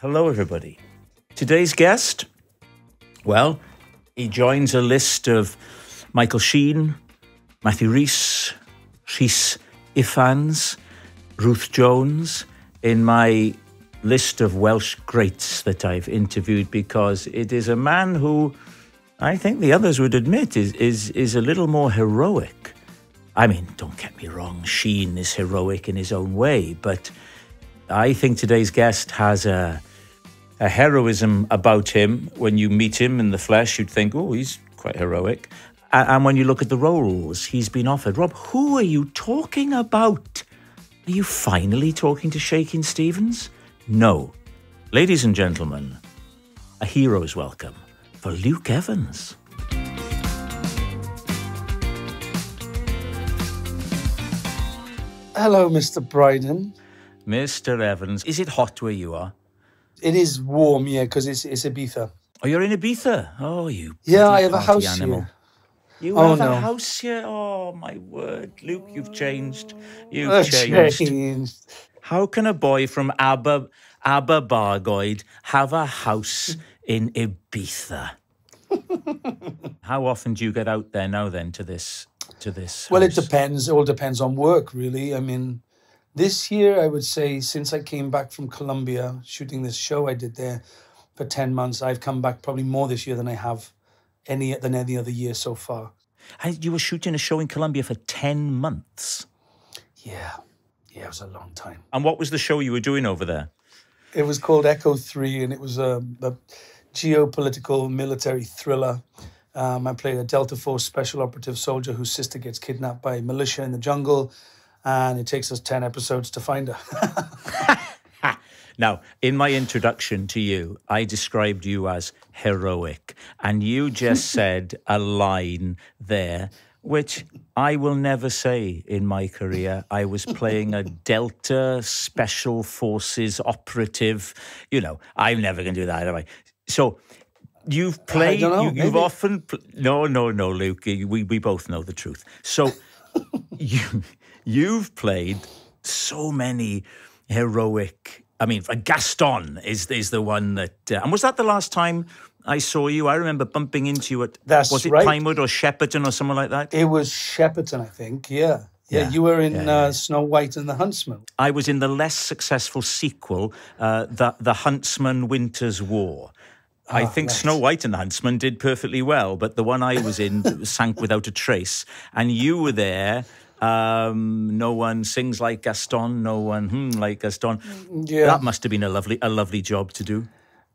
Hello, everybody. Today's guest, well, he joins a list of Michael Sheen, Matthew Rhys, Rhys Ifans, Ruth Jones in my list of Welsh greats that I've interviewed because it is a man who I think the others would admit is, is, is a little more heroic. I mean, don't get me wrong, Sheen is heroic in his own way, but I think today's guest has a a heroism about him. When you meet him in the flesh, you'd think, oh, he's quite heroic. And when you look at the roles he's been offered, Rob, who are you talking about? Are you finally talking to Shakin' Stevens? No. Ladies and gentlemen, a hero's welcome for Luke Evans. Hello, Mr. Brydon. Mr. Evans, is it hot where you are? It is warm, yeah, because it's it's Ibiza. Oh, you're in Ibiza. Oh, you. Yeah, I have a house animal. here. You Oh, have no. a house here. Oh my word, Luke, you've changed. You've changed. changed. How can a boy from Aber Aberbargoed have a house in Ibiza? How often do you get out there now? Then to this to this. Well, it depends. It all depends on work, really. I mean, this year, I would say, since I came back from Colombia shooting this show I did there for ten months, I've come back probably more this year than I have any than any other year so far. And you were shooting a show in Colombia for ten months. Yeah, yeah, it was a long time. And what was the show you were doing over there? It was called Echo Three, and it was a, a geopolitical military thriller. Um, I played a Delta Force special operative soldier whose sister gets kidnapped by militia in the jungle, and it takes us ten episodes to find her. Now, in my introduction to you, I described you as heroic, and you just said a line there which I will never say in my career. I was playing a Delta Special Forces operative. You know, I'm never going to do that, am I? So, you've played, know, you, you've often, no, no, no, Luke, we, we both know the truth. So, you, you've played so many heroic. I mean, Gaston is is the one that. Uh, and was that the last time I saw you? I remember bumping into you at. That's was it right. Pinewood or Shepperton or somewhere like that? It was Shepperton, I think. Yeah. Yeah, Yeah, you were in yeah, yeah. Uh, Snow White and the Huntsman. I was in the less successful sequel, uh, the the Huntsman Winter's War. I think Ah, right. Snow White and the Huntsman did perfectly well, but the one I was in sank without a trace. And you were there. Um, no one sings like Gaston. No one hmm, like Gaston. Yeah. That must have been a lovely, a lovely job to do.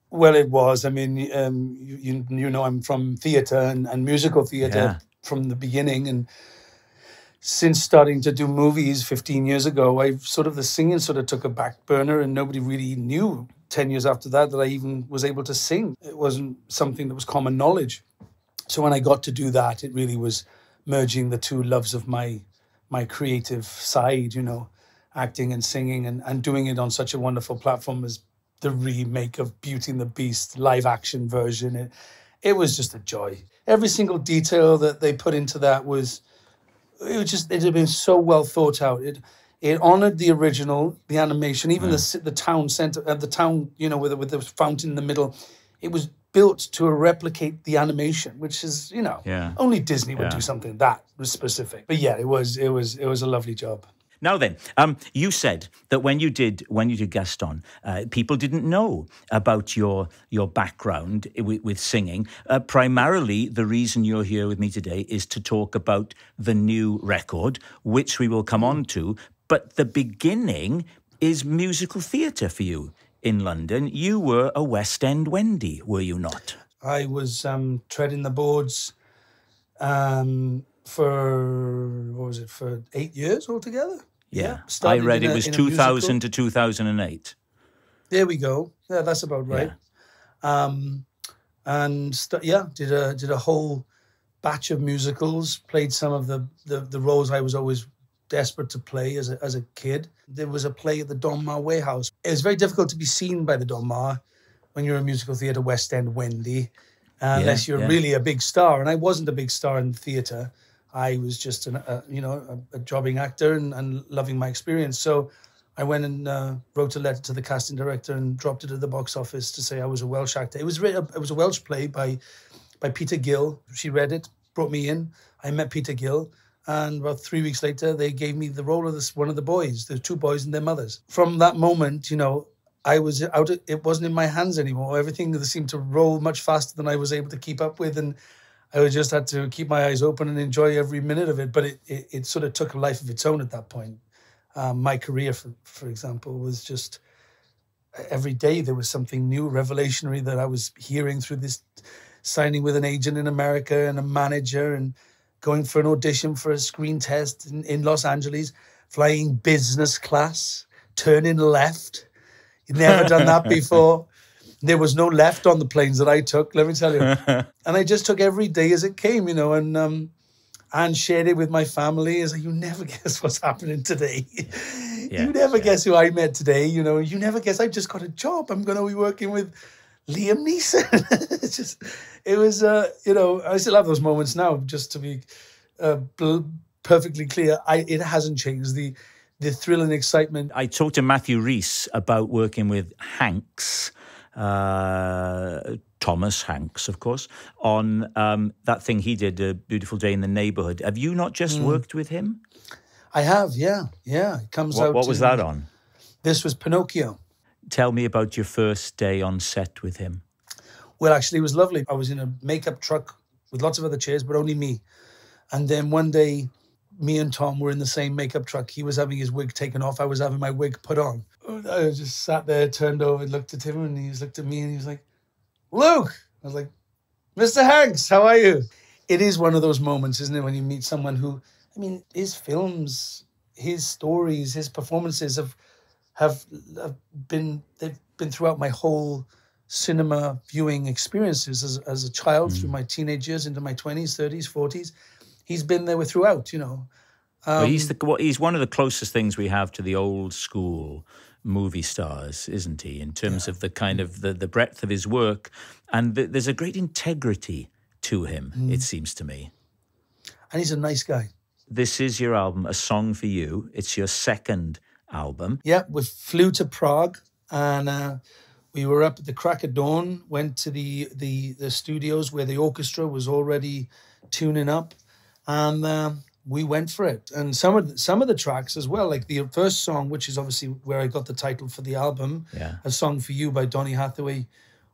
Well, it was. I mean, um, you, you you know, I'm from theatre and, and musical theatre Yeah. from the beginning, and since starting to do movies 15 years ago, I sort of the singing sort of took a back burner, and nobody really knew 10 years after that that I even was able to sing. It wasn't something that was common knowledge. So when I got to do that, it really was merging the two loves of my my creative side, you know, acting and singing, and and doing it on such a wonderful platform as the remake of Beauty and the Beast live action version. It, it was just a joy. Every single detail that they put into that was, it was just, it had been so well thought out. It, it honored the original, the animation, even the the town center, uh, the town, you know, with the, with the fountain in the middle. It was built to replicate the animation, which is, you know, Yeah. only Disney would Yeah. do something that specific. But yeah, it was, it was, it was a lovely job. Now then, um, you said that when you did when you did Gaston, uh, people didn't know about your your background with, with singing. Uh, primarily, the reason you're here with me today is to talk about the new record, which we will come on to. But the beginning is musical theatre for you in London. You were a West End Wendy, were you not? I was um, treading the boards um, for what was it for eight years altogether. Yeah. I read in it a- was 2000 to 2008. There we go. Yeah, that's about right. Um, and st- yeah, did a did a whole batch of musicals. Played some of the the, the roles I was always desperate to play as a, as a kid. There was a play at the Donmar Warehouse. It was very difficult to be seen by the Donmar when you're a musical theatre West End Wendy, uh, unless you're yeah. really a big star. And I wasn't a big star in the theatre. I was just an, a, you know a, a jobbing actor and, and loving my experience. So I went and uh, wrote a letter to the casting director and dropped it at the box office to say I was a Welsh actor. It was it was a Welsh play by by Peter Gill. She read it, brought me in. I met Peter Gill, and about three weeks later, they gave me the role of this one of the boys, the two boys and their mothers. From that moment, you know, I was out. It wasn't in my hands anymore. Everything seemed to roll much faster than I was able to keep up with, and I just had to keep my eyes open and enjoy every minute of it. But it, it, it sort of took a life of its own at that point. Um, my career, for, for example, was just every day there was something new, revelationary that I was hearing through this signing with an agent in America and a manager and going for an audition for a screen test in, in Los Angeles, flying business class, turning left. You'd never done that before. There was no left on the planes that I took, let me tell you. and I just took every day as it came, you know, and um, and shared it with my family. Is like, you never guess what's happening today. Yeah, you never yeah. guess who I met today. You know, you never guess I've just got a job. I'm going to be working with Liam Neeson. it's just, it was, uh, you know, I still have those moments now. Just to be uh, perfectly clear, I it hasn't changed. The the thrill and excitement. I talked to Matthew Rhys about working with Hanks. Uh, Thomas Hanks, of course, on um, that thing he did, A Beautiful Day in the Neighborhood. Have you not just mm. worked with him? I have, yeah, yeah. It comes what, out. What was that on? This was Pinocchio. Tell me about your first day on set with him. Well, actually, it was lovely. I was in a makeup truck with lots of other chairs, but only me. And then one day, me and Tom were in the same makeup truck. He was having his wig taken off. I was having my wig put on. I just sat there, turned over, looked at him, and he looked at me, and he was like, Luke. I was like, Mr. Hanks, how are you? It is one of those moments, isn't it, when you meet someone who, I mean, his films, his stories, his performances have have, have been they've been throughout my whole cinema viewing experiences as, as a child mm. through my teenage years into my 20s 30s 40s he's been there with throughout you know um, well, he's the he's one of the closest things we have to the old school movie stars, isn't he? In terms yeah. of the kind of the, the breadth of his work, and the, there's a great integrity to him. Mm. It seems to me, and he's a nice guy. This is your album, a song for you. It's your second album. Yeah, we flew to Prague and. Uh, we were up at the crack of dawn. Went to the the the studios where the orchestra was already tuning up, and uh, we went for it. And some of the, some of the tracks as well, like the first song, which is obviously where I got the title for the album, yeah. a song for you by Donny Hathaway.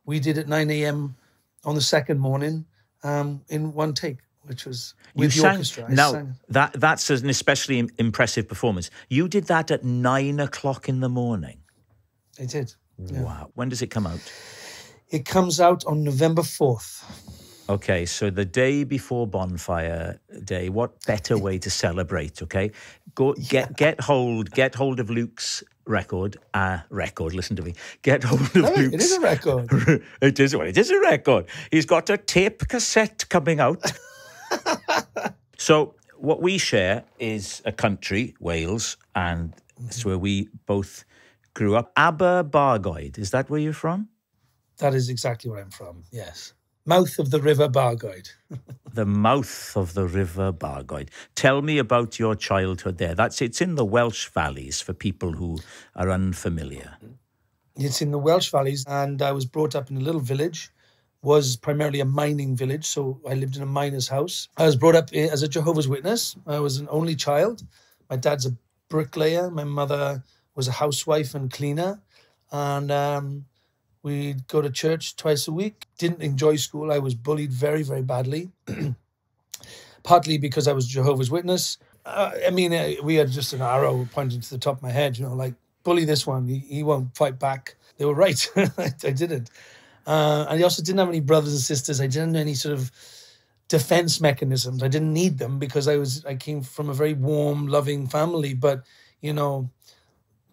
We did at nine a.m. on the second morning um, in one take. Which was with you sang, orchestra. I now that that's an especially impressive performance. You did that at nine o'clock in the morning. I did. Yeah. Wow! When does it come out? It comes out on November fourth. Okay, so the day before Bonfire Day, what better way to celebrate? Okay, go get get hold get hold of Luke's record. Uh, record. Listen to me. Get hold of no, Luke's. It is a record. it is. Well, it is a record. He's got a tape cassette coming out. so what we share is a country, Wales, and it's where we both grew up. Aberbargoed. Is that where you're from? That is exactly where I'm from. Yes mouth of the River Bargoed. the mouth of the River Bargoed. Tell me about your childhood there. That's it's in the Welsh valleys for people who are unfamiliar. It's in the Welsh valleys, and I was brought up in a little village. Was primarily a mining village, so I lived in a miner's house. I was brought up as a Jehovah's Witness. I was an only child. My dad's a bricklayer. My mother was a housewife and cleaner, and um, We'd go to church twice a week. Didn't enjoy school. I was bullied very, very badly, partly because I was Jehovah's Witness. Uh, I mean, uh, we had just an arrow pointing to the top of my head, you know, like, bully this one. He, he won't fight back. They were right. I, didn't. Uh, and I also didn't have any brothers and sisters. I didn't have any sort of defense mechanisms. I didn't need them because I was I came from a very warm, loving family. But you know,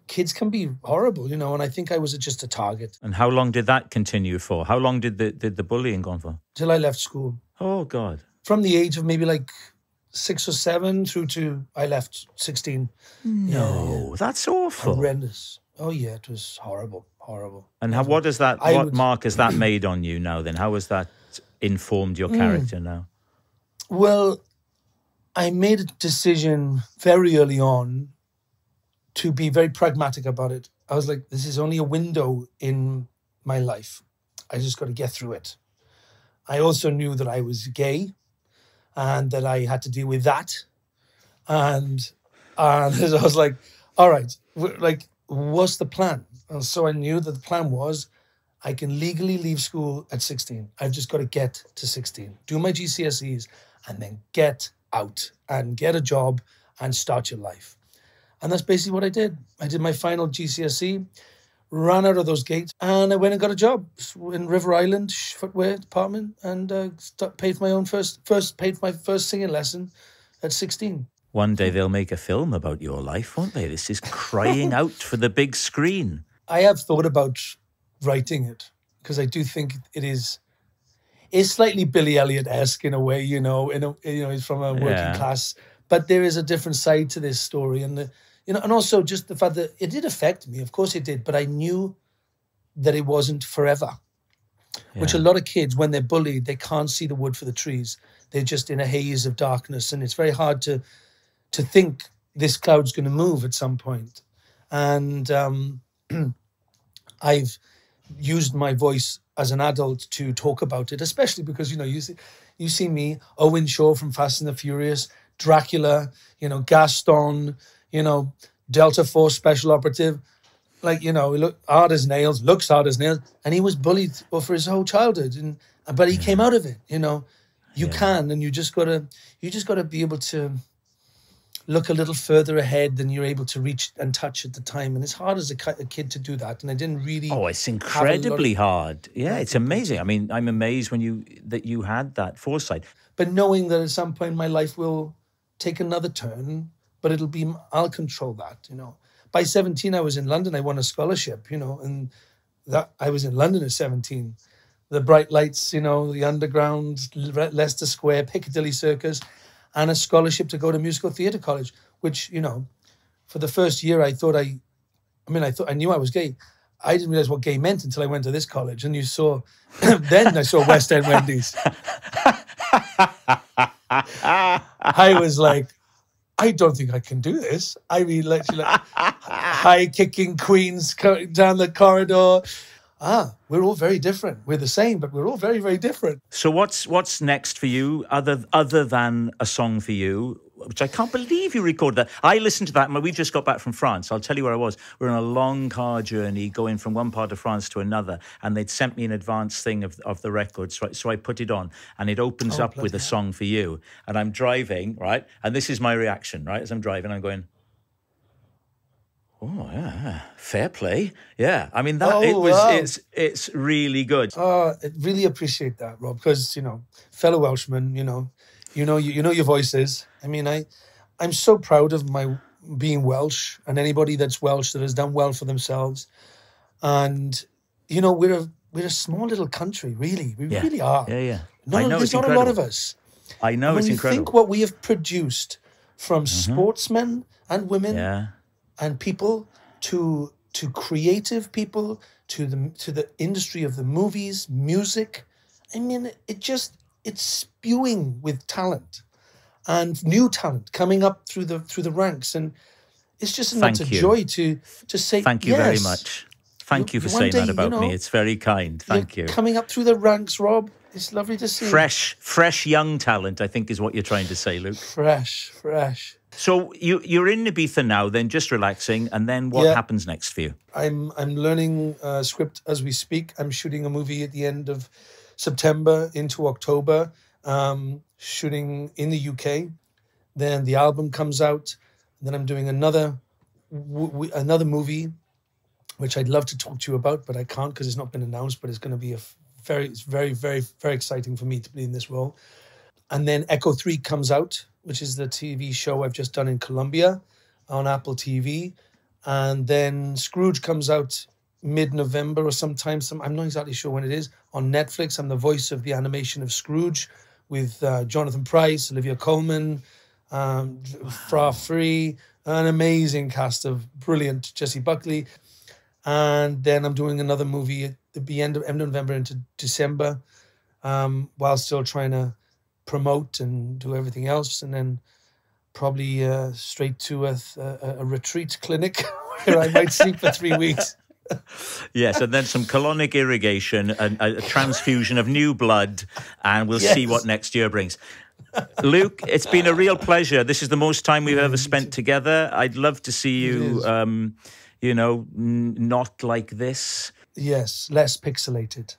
kids can be horrible, you know, and I think I was just a target. And how long did that continue for? How long did the did the bullying go on for? Till I left school. Oh God. From the age of maybe like six or seven through to I left sixteen. No, yeah. that's awful. Horrendous. Oh yeah, it was horrible, horrible. And how, what does that? I what would, mark has that made on you now? Then how has that informed your hmm. character mm, now? Well, I made a decision very early on to be very pragmatic about it. I was like, this is only a window in my life. I just got to get through it. I also knew that I was gay and that I had to deal with that. And, and I was like, all right, like, what's the plan? And so I knew that the plan was I can legally leave school at 16. I've just got to get to 16, do my GCSEs, and then get out and get a job and start your life. And that's basically what I did. I did my final GCSE, ran out of those gates, and I went and got a job in River Island footwear department, and uh, paid for my own first first paid my first singing lesson at 16. One day they'll make a film about your life, won't they? This is crying out for the big screen. I have thought about writing it because I do think it is is slightly Billy Elliot esque in a way, you know, in a, you know, he's from a working yeah. class, but there is a different side to this story, and the, you know, and also just the fact that it did affect me. Of course, it did, but I knew that it wasn't forever. Yeah. Which a lot of kids, when they're bullied, they can't see the wood for the trees. They're just in a haze of darkness, and it's very hard to to think this cloud's going to move at some point. And um, I've used my voice as an adult to talk about it, especially because you know you see, you see me, Owen Shaw from Fast and the Furious, Dracula, you know Gaston, you know Delta Force Special Operative, like you know, look hard as nails, looks hard as nails, and he was bullied for his whole childhood, and but he came out of it. You know, you yeah. can, and you just gotta you just gotta be able to look a little further ahead than you're able to reach and touch at the time. And it's hard as a, a kid to do that. And I didn't really. Oh, it's incredibly hard. Yeah, it's amazing. I mean, I'm amazed when you that you had that foresight. But knowing that at some point my life will take another turn, but it'll be I'll control that. You know, by 17 I was in London. I won a scholarship. You know, and that I was in London at 17. The bright lights, you know, the underground, Leicester Square, Piccadilly Circus and a scholarship to go to musical theatre college, which, you know, for the first year I thought I, I mean, I thought I knew I was gay. I didn't realize what gay meant until I went to this college. And you saw, then I saw West End Wendy's. I was like, I don't think I can do this. I mean, literally, like, high kicking queens down the corridor, ah, we're all very different. We're the same, but we're all very, very different. So what's what's next for you, other other than a song for you? Which I can't believe you recorded that. I listened to that. We just got back from France. I'll tell you where I was. We are on a long car journey going from one part of France to another, and they'd sent me an advance thing of, of the record. So I, so I put it on, and it opens oh, up with a song for you. And I'm driving, right? And this is my reaction, right? As I'm driving, I'm going, Oh yeah, fair play. Yeah, I mean that oh, it was. Wow. It's it's really good. Uh, I really appreciate that, Rob, because you know, fellow Welshman, you know, you know, you, you know your voices. I mean, I, I'm so proud of my being Welsh and anybody that's Welsh that has done well for themselves, and you know, we're a we're a small little country, really. We yeah. really are. Yeah, yeah. No, I know there's not incredible. a lot of us. I know and it's you think what we have produced from mm-hmm. sportsmen and women. Yeah and people to to creative people to the to the industry of the movies music i mean it just it's spewing with talent and new talent coming up through the through the ranks and it's just Thank a joy to to say Thank you yes, very much. Thank you for saying day, that about you know, me. It's very kind. Thank you. Coming up through the ranks, Rob. It's lovely to see. Fresh, fresh young talent, I think is what you're trying to say, Luke. Fresh, fresh. So you you're in Ibiza now, then just relaxing, and then what yeah. happens next for you? I'm I'm learning uh, script as we speak. I'm shooting a movie at the end of September into October. Um, shooting in the UK. Then the album comes out. Then I'm doing another w- another movie, which I'd love to talk to you about, but I can't because it's not been announced. But it's going to be a very, it's very, very, very exciting for me to be in this role. And then Echo Three comes out which is the TV show I've just done in Colombia on Apple TV. And then Scrooge comes out mid November or sometime. Some I'm not exactly sure when it is on Netflix. I'm the voice of the animation of Scrooge with uh, Jonathan Pryce, Olivia Colman, um, Fra Fee, an amazing cast of brilliant Jessie Buckley. And then I'm doing another movie at the end of, end of November into December, um, while still trying to promote and do everything else. And then probably uh, straight to a, a, a retreat clinic where I might sleep for three weeks. yes, and then some colonic irrigation and a, a transfusion of new blood, and we'll yes. see what next year brings. Luke, it's been a real pleasure. This is the most time we've ever spent together. I'd love to see you, um, you know, n- not like this. Yes, less pixelated.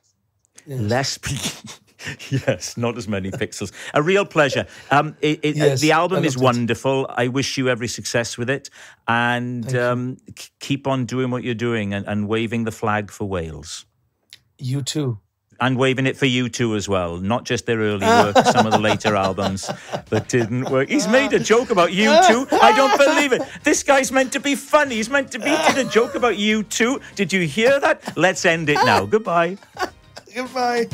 Yes. Less. yes, not as many pixels. A real pleasure. Um, it, it, yes, the album is wonderful. It. I wish you every success with it, and um, keep on doing what you're doing and, and waving the flag for Wales. You too and waving it for you too as well, not just their early work, some of the later albums that didn't work. He's made a joke about U2. I don't believe it. This guy's meant to be funny. He's meant to be did a joke about U2. Did you hear that? Let's end it now. Goodbye. Goodbye.